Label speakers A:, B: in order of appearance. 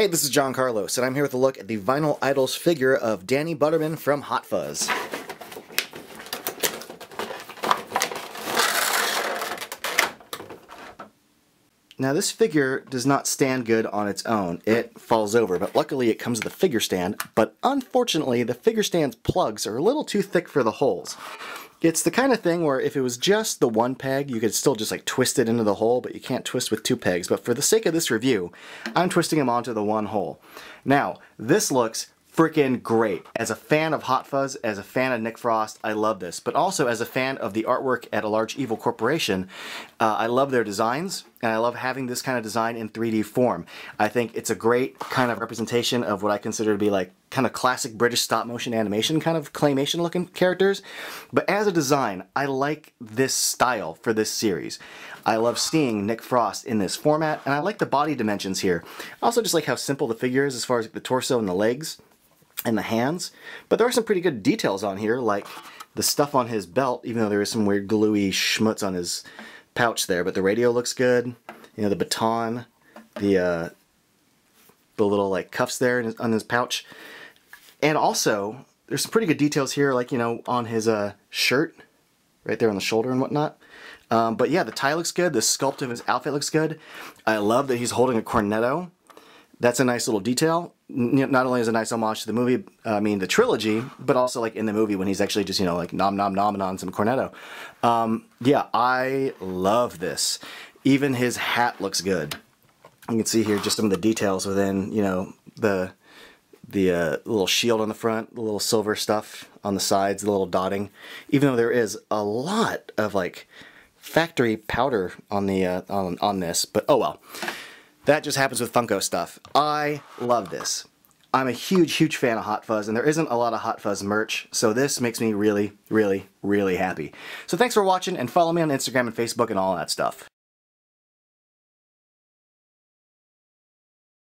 A: Hey, this is John Carlos, and I'm here with a look at the Vinyl Idolz figure of Danny Butterman from Hot Fuzz. Now this figure does not stand good on its own. It falls over, but luckily it comes with a figure stand, but unfortunately the figure stand's plugs are a little too thick for the holes. It's the kind of thing where if it was just the one peg, you could still just like twist it into the hole, but you can't twist with two pegs. But for the sake of this review, I'm twisting them onto the one hole. Now, this looks freaking great. As a fan of Hot Fuzz, as a fan of Nick Frost, I love this. But also as a fan of the artwork at a large evil corporation, uh, I love their designs, and I love having this kind of design in 3D form. I think it's a great kind of representation of what I consider to be like kind of classic British stop motion animation kind of claymation looking characters. But as a design, I like this style for this series. I love seeing Nick Frost in this format, and I like the body dimensions here. I also just like how simple the figure is as far as the torso and the legs and the hands. But there are some pretty good details on here, like the stuff on his belt, even though there is some weird gluey schmutz on his pouch there. But the radio looks good. You know, the baton, the uh, the little like cuffs there on his pouch. And also, there's some pretty good details here, like, you know, on his uh, shirt, right there on the shoulder and whatnot. Um, but yeah, the tie looks good. The sculpt of his outfit looks good. I love that he's holding a cornetto that's a nice little detail. Not only is a nice homage to the movie, uh, I mean the trilogy, but also like in the movie when he's actually just you know like nom nom nom on some cornetto. Um, yeah, I love this. Even his hat looks good. You can see here just some of the details within you know the the uh, little shield on the front, the little silver stuff on the sides, the little dotting. Even though there is a lot of like factory powder on the uh, on on this, but oh well. That just happens with Funko stuff. I love this. I'm a huge, huge fan of Hot Fuzz, and there isn't a lot of Hot Fuzz merch, so this makes me really, really, really happy. So thanks for watching, and follow me on Instagram and Facebook and all that stuff.